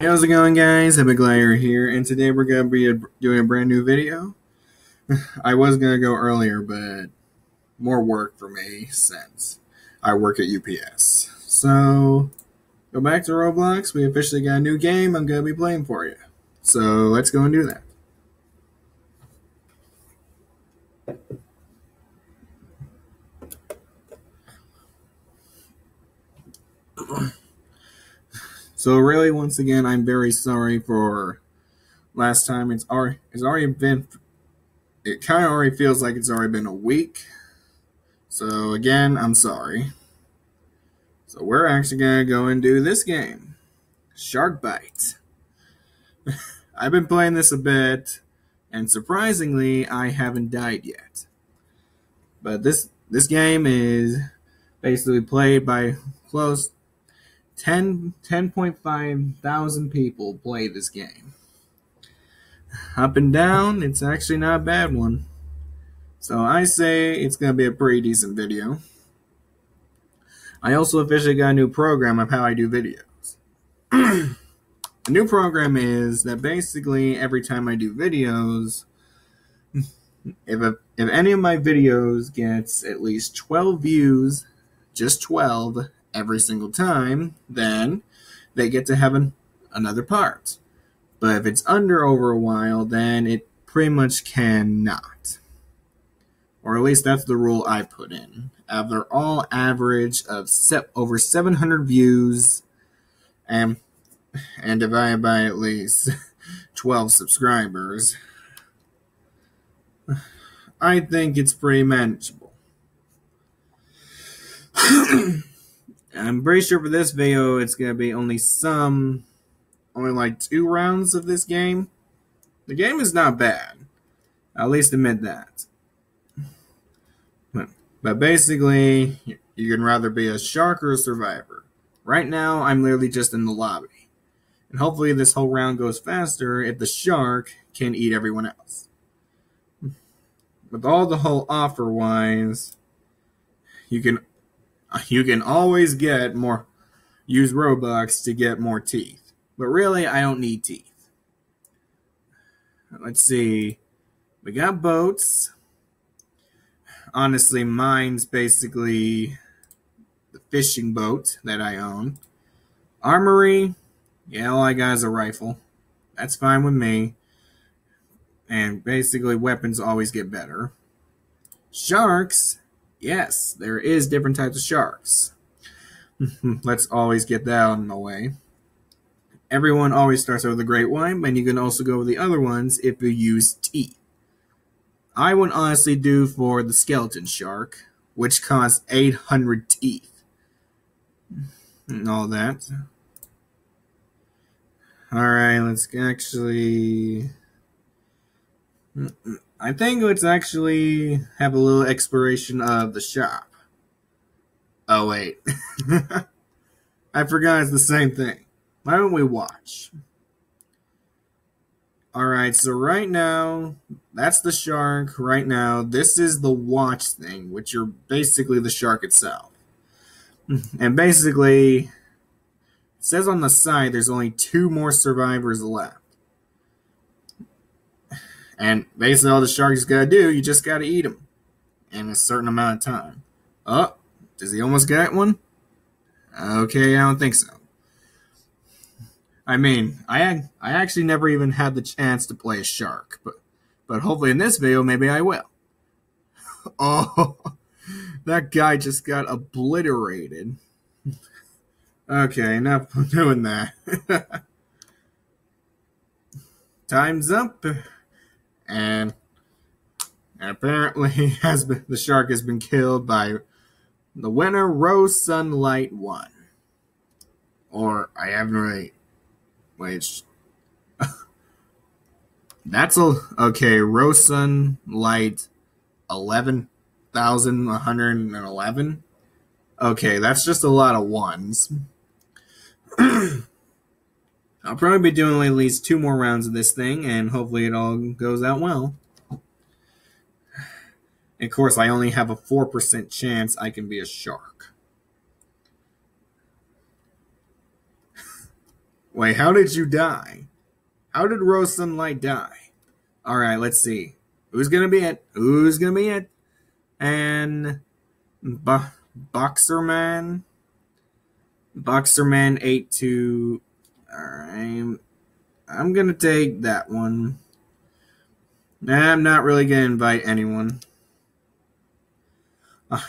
How's it going, guys? Epic here, and today we're gonna be a, doing a brand new video. I was gonna go earlier, but more work for me since I work at UPS. So, go back to Roblox. We officially got a new game I'm gonna be playing for you. So, let's go and do that. So really, once again, I'm very sorry for last time. It's already it's already been. It kind of already feels like it's already been a week. So again, I'm sorry. So we're actually gonna go and do this game, Shark Bite. I've been playing this a bit, and surprisingly, I haven't died yet. But this this game is basically played by close 10 10.5 thousand people play this game. Up and down, it's actually not a bad one. So I say it's going to be a pretty decent video. I also officially got a new program of how I do videos. the new program is that basically every time I do videos, if a, if any of my videos gets at least 12 views, just 12, every single time, then they get to have an, another part. But if it's under over a while, then it pretty much cannot. Or at least that's the rule I put in. After all average of set over 700 views and and divided by at least 12 subscribers, I think it's pretty manageable. I'm pretty sure for this video, it's gonna be only some, only like two rounds of this game. The game is not bad. At least admit that. But, but basically, you can rather be a shark or a survivor. Right now, I'm literally just in the lobby. And hopefully this whole round goes faster if the shark can eat everyone else. With all the whole offer wise, you can you can always get more, use Robux to get more teeth. But really, I don't need teeth. Let's see. We got boats. Honestly, mine's basically the fishing boat that I own. Armory. Yeah, all I got is a rifle. That's fine with me. And basically, weapons always get better. Sharks. Yes, there is different types of sharks. Let's always get that out of the way. Everyone always starts out with a great one, and you can also go with the other ones if you use teeth. I would honestly do for the skeleton shark, which costs 800 teeth. And all that. Alright, let's actually. I think let's actually have a little exploration of the shop. Oh, wait. I forgot it's the same thing. Why don't we watch? Alright, so right now, that's the shark. Right now, this is the watch thing, which are basically the shark itself. And basically, it says on the side there's only two more survivors left. And basically, all the shark's gotta do, you just gotta eat them in a certain amount of time. Oh, does he almost get one? Okay, I don't think so. I mean, I I actually never even had the chance to play a shark, but but hopefully in this video maybe I will. Oh, that guy just got obliterated. Okay, enough doing that. Time's up and, apparently has been the shark has been killed by the winner Rose Sunlight one. Or I haven't really wait. That's a okay. Rose Sunlight eleven thousand one hundred and eleven. Okay, that's just a lot of ones. I'll probably be doing at least two more rounds of this thing, and hopefully it all goes out well. of course, I only have a 4% chance I can be a shark. Wait, how did you die? How did Rose Sunlight die? Alright, let's see. Who's gonna be it? Who's gonna be it? And Bo- Boxerman? Boxerman 8 2. Alright. I'm gonna take that one. Nah, I'm not really gonna invite anyone. Uh,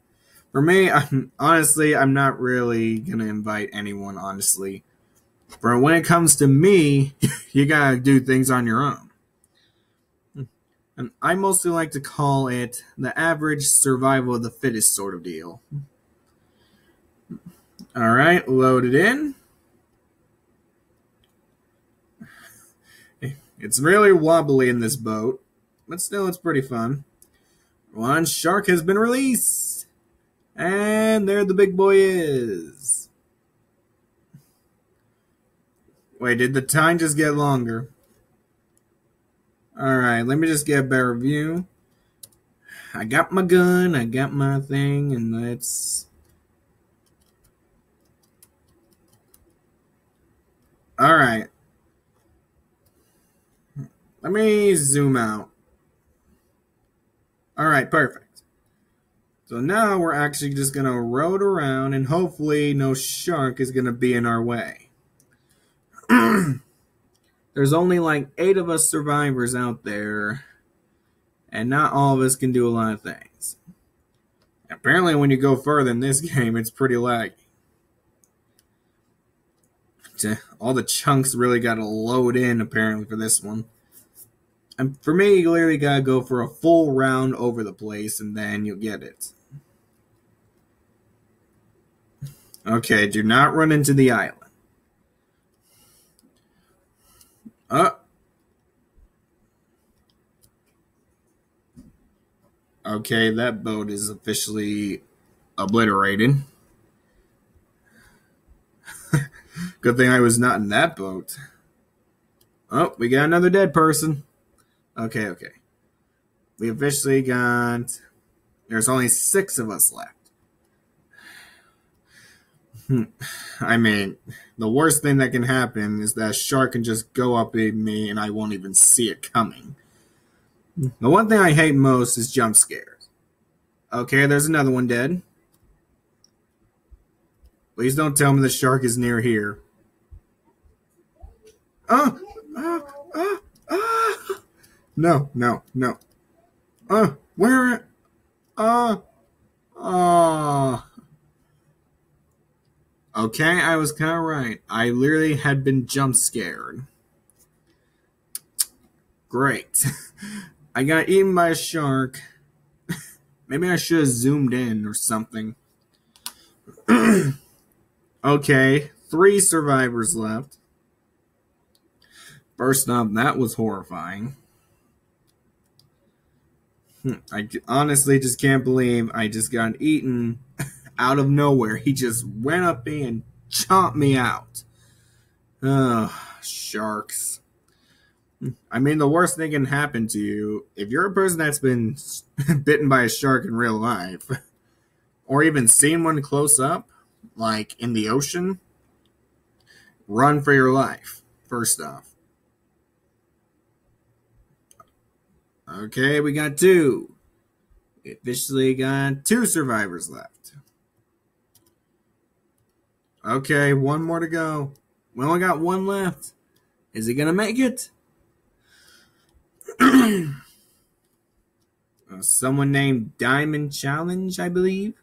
for me, I'm, honestly, I'm not really gonna invite anyone, honestly. For when it comes to me, you gotta do things on your own. And I mostly like to call it the average survival of the fittest sort of deal. Alright, load it in. It's really wobbly in this boat, but still, it's pretty fun. One shark has been released, and there the big boy is. Wait, did the time just get longer? Alright, let me just get a better view. I got my gun, I got my thing, and let's. Alright. Let me zoom out. Alright, perfect. So now we're actually just going to road around and hopefully no shark is going to be in our way. There's only like eight of us survivors out there, and not all of us can do a lot of things. Apparently, when you go further in this game, it's pretty laggy. All the chunks really got to load in, apparently, for this one. And for me, you literally gotta go for a full round over the place and then you'll get it. Okay, do not run into the island. Uh. Okay, that boat is officially obliterated. Good thing I was not in that boat. Oh, we got another dead person. Okay, okay. We officially got. There's only six of us left. Hmm. I mean, the worst thing that can happen is that shark can just go up in me and I won't even see it coming. The one thing I hate most is jump scares. Okay, there's another one dead. Please don't tell me the shark is near here. Oh, oh, oh, oh. No, no, no. Uh, where? Uh, uh. Okay, I was kind of right. I literally had been jump scared. Great. I got eaten by a shark. Maybe I should have zoomed in or something. okay, three survivors left. First up, that was horrifying. Hmm, I honestly just can't believe I just got eaten out of nowhere. He just went up me and chomped me out. Ugh, sharks. Hmm, I mean, the worst thing can happen to you if you're a person that's been bitten by a shark in real life, or even seen one close up, like in the ocean. Run for your life, first off. Okay, we got two. We officially got two survivors left. Okay, one more to go. We only got one left. Is he gonna make it? uh, someone named Diamond Challenge, I believe.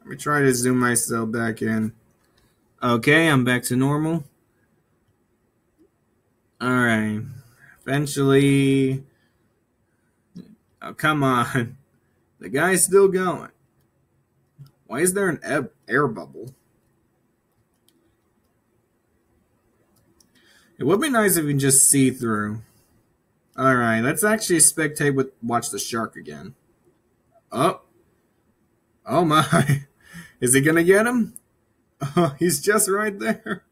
Let me try to zoom myself back in. Okay, I'm back to normal. All right. Eventually. Oh, come on. The guy's still going. Why is there an air bubble? It would be nice if you just see through. All right, let's actually spectate with watch the shark again. Oh, oh my! Is he gonna get him? Oh, he's just right there.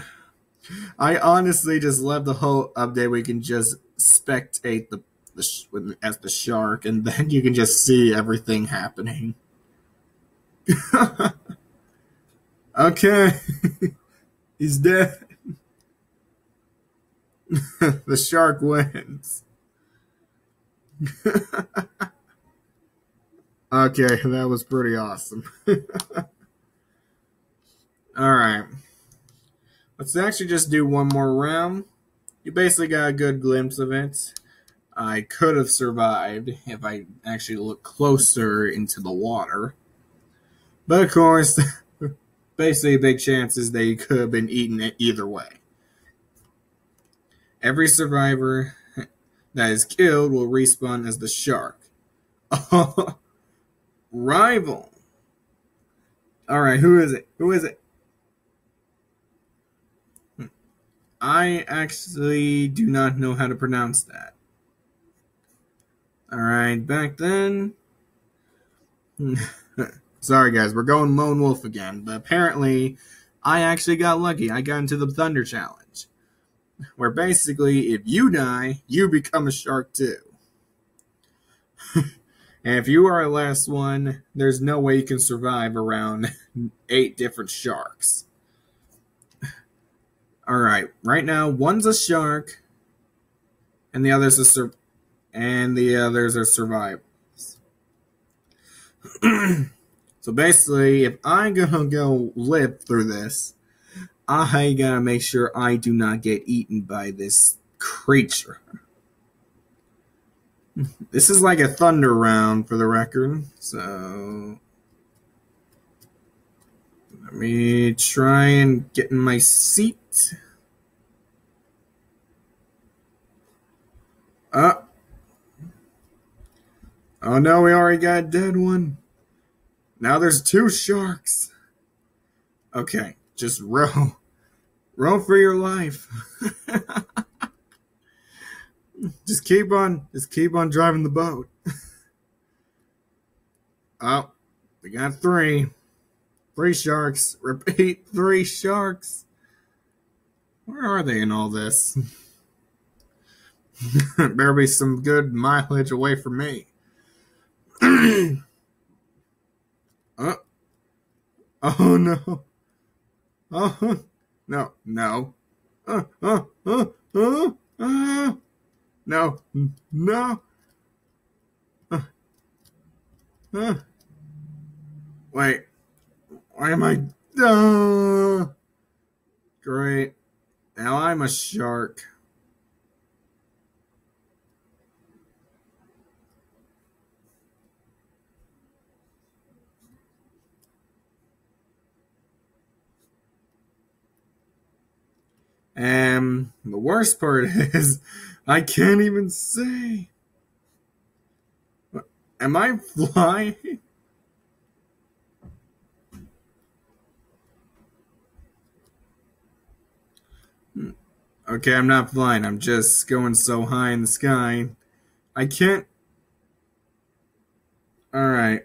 I honestly just love the whole update. We can just spectate the the as the shark, and then you can just see everything happening. okay, he's dead. the shark wins. okay, that was pretty awesome. All right. Let's actually just do one more round. You basically got a good glimpse of it. I could have survived if I actually looked closer into the water. But of course, basically, big chances they could have been eaten either way. Every survivor that is killed will respawn as the shark. Rival. Alright, who is it? Who is it? Hmm. I actually do not know how to pronounce that. Alright, back then. Sorry, guys, we're going Lone Wolf again, but apparently I actually got lucky. I got into the Thunder Challenge where basically if you die, you become a shark too. and if you are the last one, there's no way you can survive around eight different sharks. All right, right now one's a shark, and the others a sur- and the others are survivors. so basically, if I'm gonna go live through this, I gotta make sure I do not get eaten by this creature. This is like a thunder round for the record, so let me try and get in my seat. Uh, oh no, we already got a dead one. Now there's two sharks. Okay. Just row. Row for your life. just keep on just keep on driving the boat. oh, we got three. Three sharks. Repeat, three sharks. Where are they in all this? Better be some good mileage away from me. oh. oh no. Oh, no, no. Uh, uh, uh, uh, uh, no, no. Uh, uh. Wait, why am I? Uh, great. Now I'm a shark. And the worst part is, I can't even say. Am I flying? Okay, I'm not flying. I'm just going so high in the sky. I can't. Alright.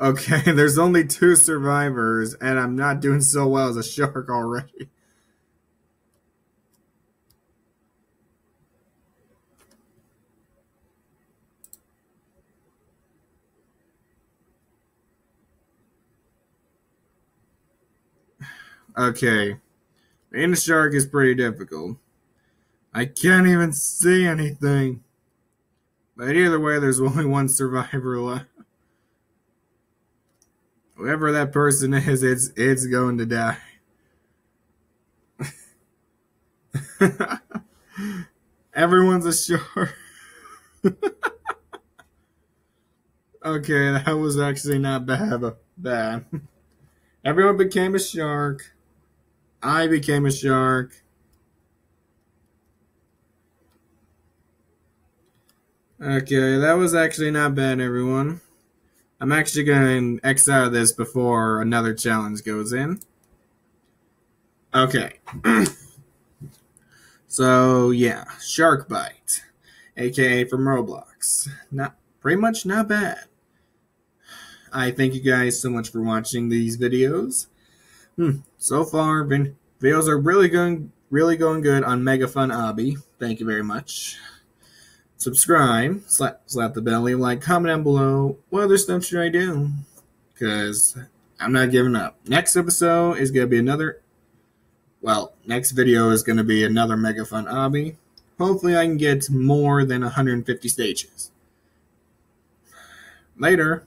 Okay, there's only two survivors, and I'm not doing so well as a shark already. Okay, being a shark is pretty difficult. I can't even see anything. But either way, there's only one survivor left whoever that person is, it's it's going to die. Everyone's a shark. okay, that was actually not bad. Bad. Everyone became a shark. I became a shark. Okay, that was actually not bad, everyone. I'm actually going to X out of this before another challenge goes in. Okay. so, yeah, Shark Bite, aka from Roblox. Not pretty much not bad. I thank you guys so much for watching these videos. Hmm, so far, been, videos are really going really going good on Mega Fun Obby. Thank you very much. Subscribe, slap, slap the bell, leave a like, comment down below. What other stuff should I do? Because I'm not giving up. Next episode is going to be another. Well, next video is going to be another Mega Fun Obby. Hopefully, I can get more than 150 stages. Later.